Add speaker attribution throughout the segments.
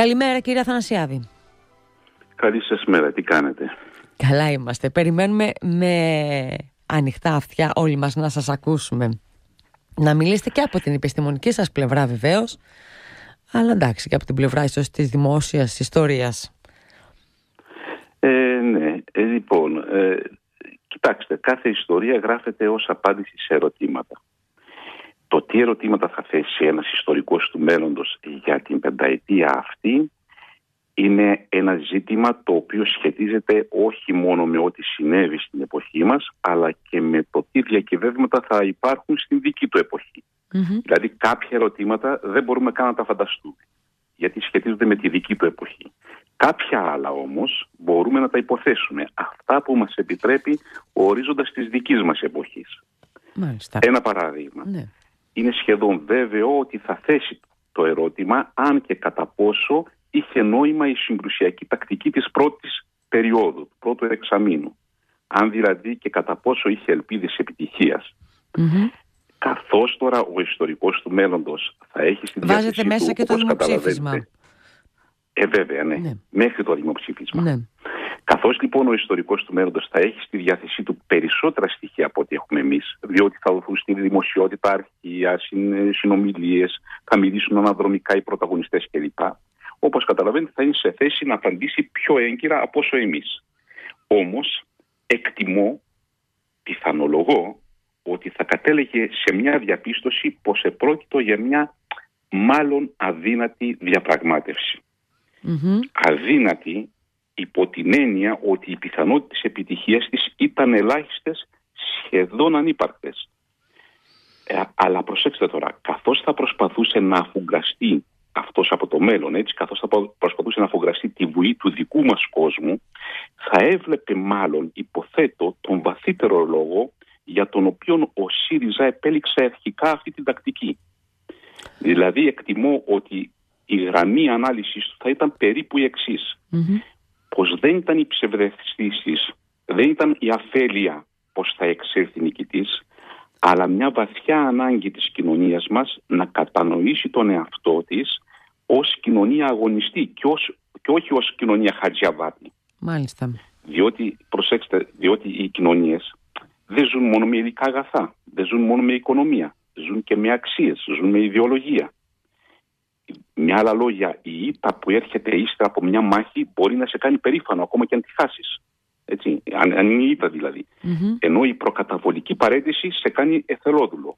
Speaker 1: Καλημέρα κύριε Αθανασιάδη.
Speaker 2: Καλή σας μέρα, τι κάνετε;
Speaker 1: Καλά είμαστε. Περιμένουμε με ανοιχτά αυτιά όλοι μας να σας ακούσουμε. Να μιλήσετε και από την επιστημονική σας πλευρά βεβαίως, αλλά εντάξει και από την πλευρά ίσως της δημόσιας ιστορίας.
Speaker 2: Ε, ναι, ε, λοιπόν, ε, κοιτάξτε, κάθε ιστορία γράφεται ως απάντηση σε ερωτήματα. Το τι ερωτήματα θα θέσει ένας ιστορικός του μέλλοντος για την πενταετία αυτή; Είναι ένα ζήτημα το οποίο σχετίζεται όχι μόνο με ό,τι συνέβη στην εποχή μας αλλά και με το τι διακυβεύματα θα υπάρχουν στην δική του εποχη Δηλαδή κάποια ερωτήματα δεν μπορούμε καν να τα φανταστούμε γιατί σχετίζονται με τη δική του εποχή. Κάποια άλλα όμως μπορούμε να τα υποθέσουμε. Αυτά που μας επιτρέπει ο ορίζοντας της δικής μας εποχής.
Speaker 1: Μάλιστα.
Speaker 2: Ένα παράδειγμα.
Speaker 1: Ναι.
Speaker 2: Είναι σχεδόν βέβαιο ότι θα θέσει το ερώτημα αν και κατά πόσο είχε νόημα η συγκρουσιακή τακτική της πρώτης περίοδου, του πρώτου εξαμήνου. Αν δηλαδή και κατά πόσο είχε ελπίδες επιτυχίας.
Speaker 1: Mm-hmm.
Speaker 2: Καθώς τώρα ο ιστορικός του μέλλοντος θα έχει στην διάθεσή
Speaker 1: Βάζετε μέσα
Speaker 2: του,
Speaker 1: και το
Speaker 2: όπως
Speaker 1: δημοψήφισμα.
Speaker 2: Ε, βέβαια, ναι.
Speaker 1: Ναι.
Speaker 2: Μέχρι το δημοψήφισμα.
Speaker 1: Ναι.
Speaker 2: Καθώς λοιπόν ο ιστορικός του μέλλοντος θα έχει στη διάθεσή του περισσότερα στοιχεία από ό,τι έχουμε εμείς, διότι θα δοθούν στη δημοσιότητα αρχεία, συν- συνομιλίες, θα μιλήσουν αναδρομικά οι πρωταγωνιστές κλπ. Όπως καταλαβαίνετε θα είναι σε θέση να απαντήσει πιο έγκυρα από όσο εμείς. Όμως εκτιμώ, πιθανολογώ, ότι θα κατέλεγε σε μια διαπίστωση πως επρόκειτο για μια μάλλον αδύνατη διαπραγμάτευση.
Speaker 1: Μμμ.
Speaker 2: Αδύνατη υπό την έννοια ότι οι πιθανότητες επιτυχίας της ήταν ελάχιστες σχεδόν ανύπαρκτες. Ε, αλλά προσέξτε τώρα, καθώς θα προσπαθούσε να αφουγκραστεί αυτός από το μέλλον, έτσι, καθώς θα προ- προσπαθούσε να αφουγκραστεί τη βουή του δικού μας κόσμου, θα έβλεπε μάλλον, υποθέτω, τον βαθύτερο λόγο για τον οποίο ο ΣΥΡΙΖΑ επέλεξε αρχικά αυτή την τακτική. Δηλαδή εκτιμώ ότι η γραμμή ανάλυσης του θα ήταν περίπου η εξής
Speaker 1: Μμμ.
Speaker 2: Πως δεν ήταν οι ψευδεστήσεις, δεν ήταν η αφέλεια πως θα εξέλθει νικητής, αλλά μια βαθιά ανάγκη της κοινωνίας μας να κατανοήσει τον εαυτό της ως κοινωνία αγωνιστή και, ως, και όχι ως κοινωνία χατζιαβάτη.
Speaker 1: Μάλιστα.
Speaker 2: Διότι, προσέξτε, διότι οι κοινωνίες δεν ζουν μόνο με υλικά αγαθά, δεν ζουν μόνο με οικονομία, ζουν και με αξίες, ζουν με ιδεολογία. Με άλλα λόγια, η ήττα που έρχεται ύστερα από μια μάχη μπορεί να σε κάνει περήφανο ακόμα και αν τη χάσεις. Έτσι, αν, αν είναι η ήττα δηλαδή.
Speaker 1: Μμμ.
Speaker 2: Ενώ η προκαταβολική παρέτηση σε κάνει εθελόδουλο.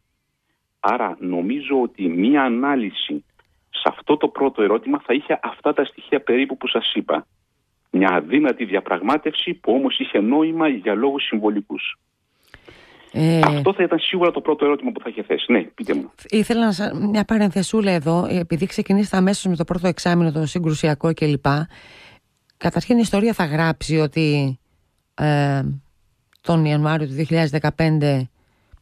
Speaker 2: Άρα νομίζω ότι μία ανάλυση σε αυτό το πρώτο ερώτημα θα είχε αυτά τα στοιχεία περίπου που σας είπα. Μια αδύνατη διαπραγμάτευση που όμως είχε νόημα για λόγους συμβολικούς.
Speaker 1: Ε,
Speaker 2: Αυτό θα ήταν σίγουρα το πρώτο ερώτημα που θα είχε θέσει. Ναι, πείτε μου.
Speaker 1: Ήθελα να σα... μια παρενθεσούλα εδώ, επειδή ξεκινήσετε αμέσως με το πρώτο εξάμεινο, το συγκρουσιακό κλπ. Καταρχήν η ιστορία θα γράψει ότι ε, τον Ιανουάριο του 2015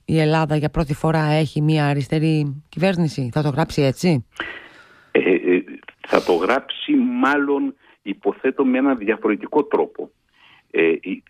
Speaker 1: η Ελλάδα για πρώτη φορά έχει μια αριστερή κυβέρνηση. Θα το γράψει έτσι;
Speaker 2: Ε, ε, θα το γράψει μάλλον υποθέτω με ένα διαφορετικό τρόπο. Ε, η-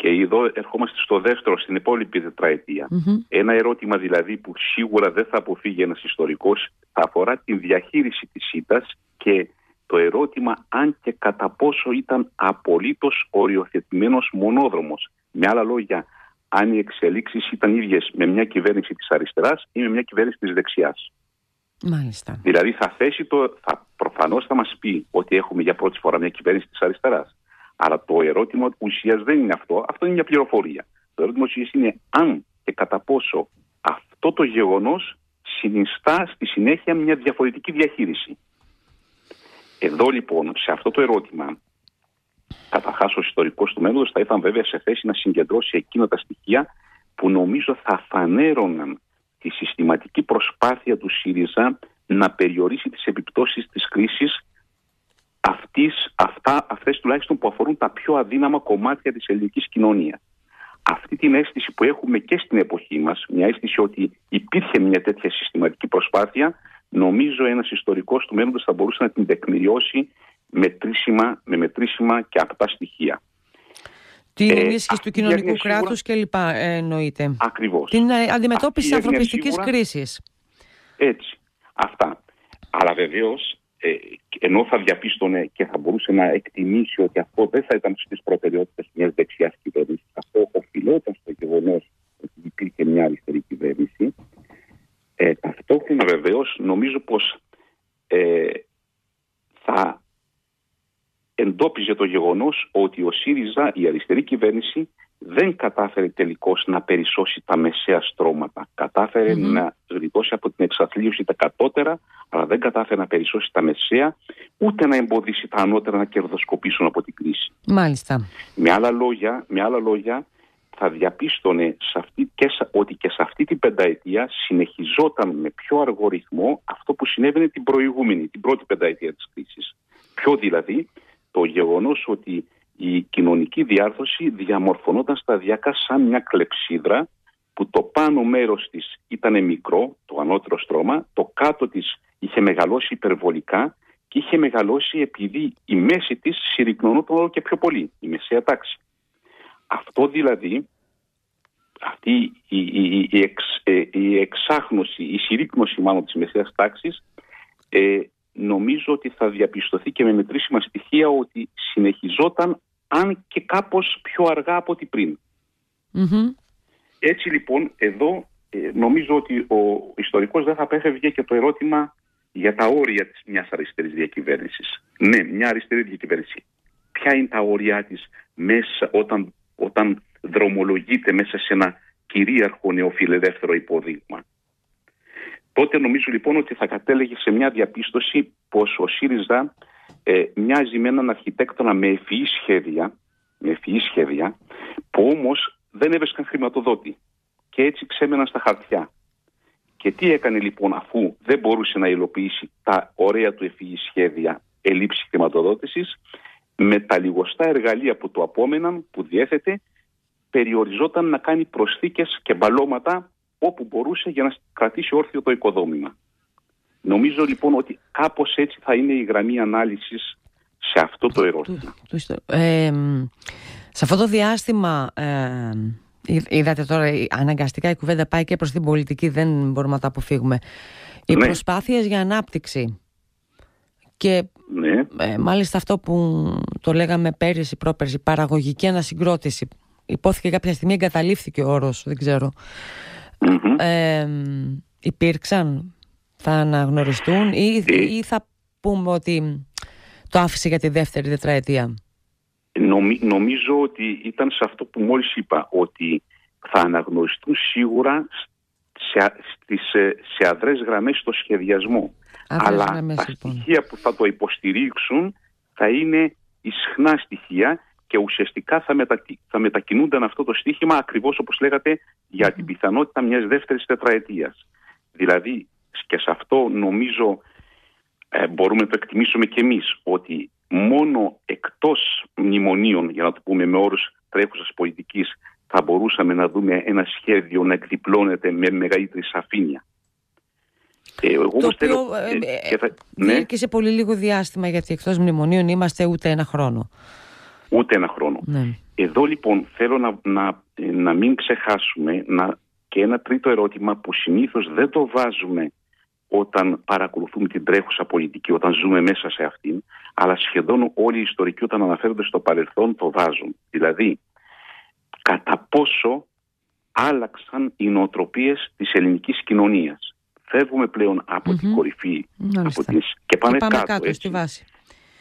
Speaker 2: και εδώ ερχόμαστε στο δεύτερο, στην υπόλοιπη τετραετία.
Speaker 1: Μμμ.
Speaker 2: Ένα ερώτημα δηλαδή που σίγουρα δεν θα αποφύγει ένας ιστορικός θα αφορά την διαχείριση της ήττας και το ερώτημα αν και κατά πόσο ήταν απολύτως οριοθετημένος μονόδρομος. Με άλλα λόγια, αν οι εξελίξεις ήταν ίδιες με μια κυβέρνηση της αριστεράς ή με μια κυβέρνηση της δεξιάς.
Speaker 1: Μάλιστα.
Speaker 2: Δηλαδή θα θέσει το, θα, προφανώς θα μας πει ότι έχουμε για πρώτη φορά μια κυβέρνηση της αριστεράς. Αλλά το ερώτημα ουσίας δεν είναι αυτό, αυτό είναι μια πληροφορία. Το ερώτημα ουσίας είναι αν και κατά πόσο αυτό το γεγονός συνιστά στη συνέχεια μια διαφορετική διαχείριση. Εδώ λοιπόν, σε αυτό το ερώτημα, καταρχάς ο ιστορικός του μέλλοντος θα ήταν βέβαια σε θέση να συγκεντρώσει εκείνα τα στοιχεία που νομίζω θα φανέρωναν τη συστηματική προσπάθεια του ΣΥΡΙΖΑ να περιορίσει τις επιπτώσεις της κρίσης αυτής, αυτά, αυτές τουλάχιστον που αφορούν τα πιο αδύναμα κομμάτια της ελληνικής κοινωνίας. Αυτή την αίσθηση που έχουμε και στην εποχή μας, μια αίσθηση ότι υπήρχε μια τέτοια συστηματική προσπάθεια, νομίζω ένας ιστορικός του μέλλοντος θα μπορούσε να την τεκμηριώσει μετρήσιμα, με μετρήσιμα και απτά στοιχεία.
Speaker 1: Την
Speaker 2: Ε,
Speaker 1: ενίσχυση
Speaker 2: αυτή
Speaker 1: του
Speaker 2: η
Speaker 1: κοινωνικού
Speaker 2: διάρκεια σίγουρα-
Speaker 1: κράτους κλπ. Ε, εννοείται.
Speaker 2: Ακριβώς.
Speaker 1: Την ε,
Speaker 2: Αυτή
Speaker 1: αντιμετώπιση
Speaker 2: η
Speaker 1: της
Speaker 2: έννοια
Speaker 1: ανθρωπιστικής
Speaker 2: σίγουρα-
Speaker 1: κρίσης.
Speaker 2: Έτσι. Αυτά. Αλλά βεβαίως ε, ενώ θα διαπίστωνε και θα μπορούσε να εκτιμήσει ότι αυτό δεν θα ήταν στις προτεραιότητες μιας δεξιάς κυβέρνηση, αυτό οφειλόταν στο γεγονός ότι υπήρχε μια αριστερή κυβέρνηση. Ε, ταυτόχρονα βεβαίως νομίζω πως ε, θα εντόπιζε το γεγονός ότι ο ΣΥΡΙΖΑ, η αριστερή κυβέρνηση, δεν κατάφερε τελικώς να περισσώσει τα μεσαία στρώματα. να γλιτώσει από την εξαθλίωση τα κατώτερα, αλλά δεν κατάφερε να περισσώσει τα μεσαία, ούτε να εμποδίσει τα ανώτερα να κερδοσκοπήσουν από την κρίση.
Speaker 1: Μάλιστα.
Speaker 2: Με άλλα λόγια, με άλλα λόγια θα διαπίστωνε σε αυτή και, ότι και σε αυτή την πενταετία συνεχιζόταν με πιο αργό ρυθμό αυτό που συνέβαινε την προηγούμενη, την πρώτη πενταετία της κρίσης. Ποιο δηλαδή, το γεγονός ότι η κοινωνική διάρθρωση διαμορφωνόταν σταδιακά σαν μια κλεψίδρα που το πάνω μέρος της ήταν μικρό, το ανώτερο στρώμα, το κάτω της είχε μεγαλώσει υπερβολικά και είχε μεγαλώσει επειδή η μέση της συρρυκνωνόταν όλο και πιο πολύ, η μεσαία τάξη. Αυτό δηλαδή, αυτή η, η, η, εξ, ε, η εξάχνωση, η συρρύκνωση μάλλον της μεσαίας τάξης ε, νομίζω ότι θα διαπιστωθεί και με μετρήσιμα στοιχεία ότι συνεχιζόταν αν και κάπως πιο αργά από ό,τι πριν. Έτσι λοιπόν εδώ ε, νομίζω ότι ο ιστορικός δεν θα απέφευγε και το ερώτημα για τα όρια της μιας αριστερής διακυβέρνησης. Ναι, μια αριστερή διακυβέρνηση. Ποια είναι τα όρια της μέσα όταν, όταν δρομολογείται μέσα σε ένα κυρίαρχο νεοφιλελεύθερο υπόδειγμα; Τότε νομίζω λοιπόν ότι θα κατέλεγε σε μια διαπίστωση πως ο ΣΥΡΙΖΑ ε, μοιάζει με έναν αρχιτέκτονα με ευφυή σχέδια, με ευφυή σχέδια που όμως δεν έβρισκαν χρηματοδότη και έτσι ξέμεναν στα χαρτιά. Και τι έκανε λοιπόν αφού δεν μπορούσε να υλοποιήσει τα ωραία του ευφυή σχέδια ελήψη χρηματοδότησης με τα λιγοστά εργαλεία που του απόμεναν, που διέθετε, περιοριζόταν να κάνει προσθήκες και μπαλώματα όπου μπορούσε για να κρατήσει όρθιο το οικοδόμημα. Νομίζω λοιπόν ότι κάπως έτσι θα είναι η γραμμή ανάλυσης σε αυτό το ερώτημα.
Speaker 1: Ε, σε αυτό το διάστημα ε, είδατε τώρα αναγκαστικά η κουβέντα πάει και προς την πολιτική δεν μπορούμε να τα αποφύγουμε. Οι ναι. προσπάθειες για ανάπτυξη και ναι. ε, μάλιστα αυτό που το λέγαμε πέρυσι, πρόπερσι, παραγωγική ανασυγκρότηση. Υπόθηκε κάποια στιγμή εγκαταλείφθηκε ο όρος, δεν ξέρω. Ε, υπήρξαν θα αναγνωριστούν ή, ε, ή θα πούμε ότι το άφησε για τη δεύτερη τετραετία;
Speaker 2: νομίζω ότι ήταν σε αυτό που μόλις είπα, ότι θα αναγνωριστούν σίγουρα σε, στις, ε, σε αδρές γραμμές στο σχεδιασμό. Αλλά τα λοιπόν. στοιχεία που θα το υποστηρίξουν θα είναι ισχνά στοιχεία και ουσιαστικά θα, θα μετακινούνταν αυτό το στοίχημα ακριβώς όπως λέγατε για την πιθανότητα μιας δεύτερης τετραετίας. Δηλαδή και σε αυτό νομίζω ε, μπορούμε να το εκτιμήσουμε και εμείς ότι μόνο εκτός μνημονίων, για να το πούμε με όρους τρέχουσας πολιτικής, θα μπορούσαμε να δούμε ένα σχέδιο να εκδιπλώνεται με μεγαλύτερη σαφήνεια.
Speaker 1: Ε, εγώ το οποίο ε, ε, ναι. σε πολύ λίγο διάστημα γιατί εκτός μνημονίων είμαστε ούτε ένα χρόνο.
Speaker 2: Ούτε ένα χρόνο. Ναι. Εδώ λοιπόν θέλω να, να, να μην ξεχάσουμε να, και ένα τρίτο ερώτημα που συνήθως δεν το βάζουμε όταν παρακολουθούμε την τρέχουσα πολιτική, όταν ζούμε μέσα σε αυτήν, αλλά σχεδόν όλοι οι ιστορικοί όταν αναφέρονται στο παρελθόν το βάζουν. Δηλαδή, κατά πόσο άλλαξαν οι νοοτροπίες της ελληνικής κοινωνίας. Φεύγουμε πλέον από την κορυφή από τις...
Speaker 1: και πάμε, και πάμε κάτω, στη βάση.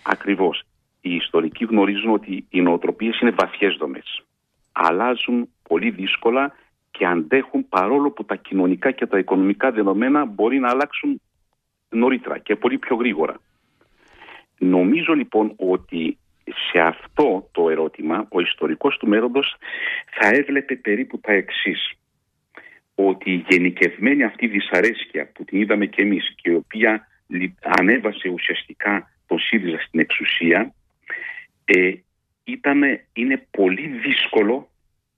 Speaker 2: Ακριβώς. Οι ιστορικοί γνωρίζουν ότι οι νοοτροπίες είναι βαθιές δομές. Αλλάζουν πολύ δύσκολα και αντέχουν παρόλο που τα κοινωνικά και τα οικονομικά δεδομένα μπορεί να αλλάξουν νωρίτερα και πολύ πιο γρήγορα. Νομίζω λοιπόν ότι σε αυτό το ερώτημα ο ιστορικός του μέλλοντος θα έβλεπε περίπου τα εξής. Ότι η γενικευμένη αυτή δυσαρέσκεια που την είδαμε και εμείς και η οποία ανέβασε ουσιαστικά το ΣΥΡΙΖΑ στην εξουσία ε, είναι πολύ δύσκολο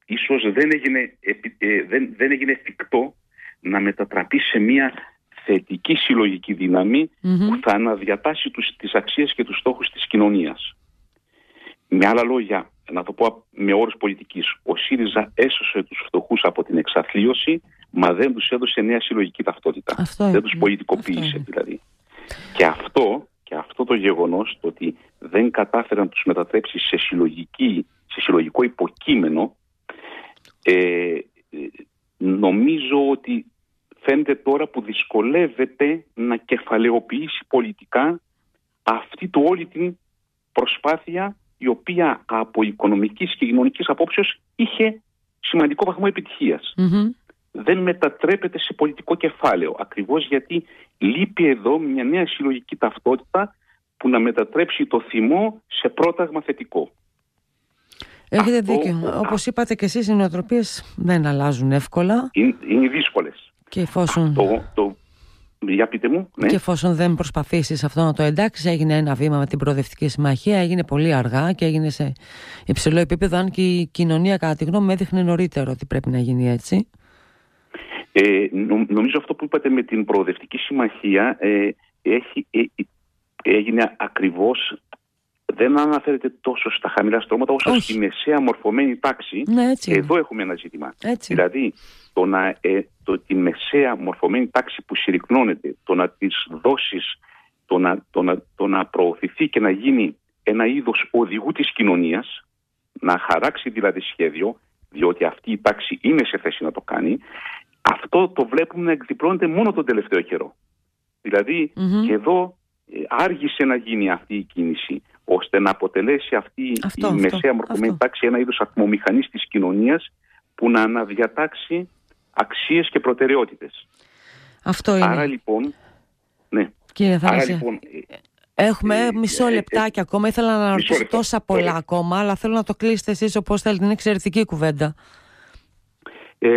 Speaker 2: ίσως δεν έγινε, ε, δεν, δεν έγινε εφικτό να μετατραπεί σε μια θετική συλλογική που θα αναδιατάσει τους, τις αξίες και τους στόχους της κοινωνίας. Με άλλα λόγια, να το πω με όρους πολιτικής, ο ΣΥΡΙΖΑ έσωσε τους φτωχούς από την εξαθλίωση, μα δεν τους έδωσε νέα συλλογική ταυτότητα. δεν τους πολιτικοποίησε δηλαδή. Και αυτό, και αυτό το γεγονός το ότι δεν κατάφεραν να τους μετατρέψει σε, συλλογική, σε συλλογικό υποκείμενο ε, νομίζω ότι φαίνεται τώρα που δυσκολεύεται να κεφαλαιοποιήσει πολιτικά αυτή του όλη την προσπάθεια η οποία από οικονομικής και κοινωνικής απόψεως είχε σημαντικό βαθμό Δεν μετατρέπεται σε πολιτικό κεφάλαιο, ακριβώς γιατί λείπει εδώ μια νέα συλλογική ταυτότητα που να μετατρέψει το θυμό σε πρόταγμα θετικό.
Speaker 1: Έχετε Αυτό, δίκιο. Όπως είπατε και εσείς, οι νοοτροπίες δεν αλλάζουν εύκολα.
Speaker 2: Είναι, είναι δύσκολες.
Speaker 1: Και εφόσον.
Speaker 2: το, για πείτε μου.
Speaker 1: Ναι. Και εφόσον δεν προσπαθήσεις αυτό να το εντάξει, έγινε ένα βήμα με την Προοδευτική Συμμαχία, έγινε πολύ αργά και έγινε σε υψηλό επίπεδο. Αν και η κοινωνία, κατά τη γνώμη μου, έδειχνε νωρίτερο ότι πρέπει να γίνει έτσι.
Speaker 2: Ε, νομίζω αυτό που είπατε με την Προοδευτική Συμμαχία ε, έχει, ε, έγινε ακριβώς δεν αναφέρεται τόσο στα χαμηλά στρώματα όσο
Speaker 1: Όχι.
Speaker 2: στη μεσαία μορφωμένη τάξη.
Speaker 1: Ναι, έτσι
Speaker 2: Εδώ έχουμε ένα ζήτημα.
Speaker 1: Έτσι.
Speaker 2: Δηλαδή, το να, ε, το, τη μεσαία μορφωμένη τάξη που συρρυκνώνεται, το να της δώσεις, το να, το, να, το να προωθηθεί και να γίνει ένα είδος οδηγού της κοινωνίας, να χαράξει δηλαδή σχέδιο, διότι αυτή η τάξη είναι σε θέση να το κάνει, αυτό το βλέπουμε να εκδιπλώνεται μόνο τον τελευταίο καιρό. Δηλαδή και εδώ ε, άργησε να γίνει αυτή η κίνηση ώστε να αποτελέσει αυτή
Speaker 1: Αυτό,
Speaker 2: η
Speaker 1: αυτό,
Speaker 2: μεσαία μορφωμένη
Speaker 1: αυτό.
Speaker 2: τάξη ένα είδος ατμομηχανής της κοινωνίας που να αναδιατάξει αξίες και προτεραιότητες.
Speaker 1: Αυτό είναι.
Speaker 2: Άρα λοιπόν, ναι,
Speaker 1: Κύριε
Speaker 2: άρα
Speaker 1: Θανασία,
Speaker 2: λοιπόν,
Speaker 1: έχουμε
Speaker 2: ε,
Speaker 1: μισό
Speaker 2: ε,
Speaker 1: λεπτάκι ακόμα. Ήθελα να ρωτήσω
Speaker 2: λεπτό.
Speaker 1: τόσα πολλά
Speaker 2: Ωραία.
Speaker 1: ακόμα, αλλά θέλω να το κλείσετε εσείς όπως θέλετε. Είναι εξαιρετική κουβέντα.
Speaker 2: ε,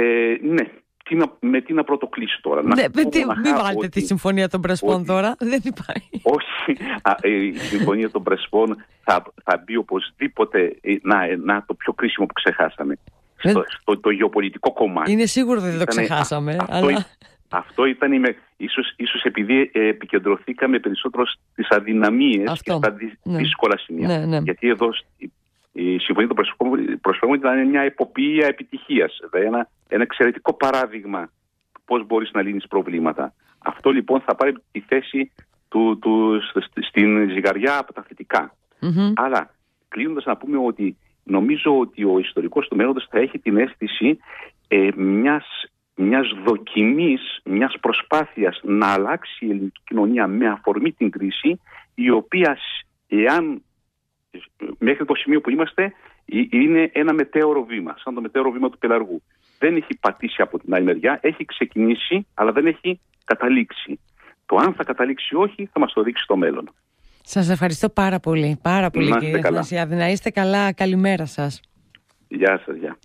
Speaker 2: ναι, τι να, με τι να πρωτοκλείσω τώρα. Να
Speaker 1: Ναι,
Speaker 2: πω
Speaker 1: με τι-
Speaker 2: μοναχά
Speaker 1: μην βάλετε
Speaker 2: ότι-
Speaker 1: τη Συμφωνία των Πρεσπών
Speaker 2: ότι-
Speaker 1: τώρα. Δεν υπάρχει.
Speaker 2: Όχι, α, ε, η Συμφωνία των Πρεσπών θα, θα μπει οπωσδήποτε, ε, να, ε, να το πιο κρίσιμο που ξεχάσαμε,
Speaker 1: Ε,
Speaker 2: στο, στο, το γεωπολιτικό κομμάτι.
Speaker 1: Είναι σίγουρο ότι δεν το
Speaker 2: Ήτανε-
Speaker 1: ξεχάσαμε.
Speaker 2: α- αυτό,
Speaker 1: αλλά...
Speaker 2: ή- αυτό ήταν, η με, ίσως, ίσως επειδή ε, επικεντρωθήκαμε περισσότερο στις αδυναμίες
Speaker 1: Αυτό,
Speaker 2: και στα δυ-
Speaker 1: ναι.
Speaker 2: δύσκολα σημεία.
Speaker 1: Ναι, ναι.
Speaker 2: Γιατί εδώ στη- η Συμφωνία των Προσφυγών- Προσφυγών ήταν μια εποπία επιτυχίας. Δηλαδή ένα, ένα εξαιρετικό παράδειγμα του πώς μπορείς να λύνεις προβλήματα. Αυτό λοιπόν θα πάρει τη θέση του, του, σ- στην ζυγαριά από τα θετικά.
Speaker 1: Μμμ.
Speaker 2: Αλλά κλείνοντας να πούμε ότι νομίζω ότι ο ιστορικός του μέλλοντος θα έχει την αίσθηση ε, μιας, μιας δοκιμής, μιας προσπάθειας να αλλάξει η ελληνική κοινωνία με αφορμή την κρίση η οποία σ- εάν ε, μέχρι το σημείο που είμαστε ε, είναι ένα μετέωρο βήμα, σαν το μετέωρο βήμα του πελαργού. Δεν έχει πατήσει από την άλλη μεριά, έχει ξεκινήσει αλλά δεν έχει καταλήξει. Το αν θα καταλήξει ή όχι θα μας το δείξει το μέλλον.
Speaker 1: Σας ευχαριστώ πάρα πολύ. Πάρα πολύ
Speaker 2: Να είστε
Speaker 1: κύριε
Speaker 2: καλά.
Speaker 1: Θανασιάδη. Να είστε καλά. Καλημέρα σας.
Speaker 2: Γεια σας, γεια.